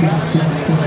Thank you.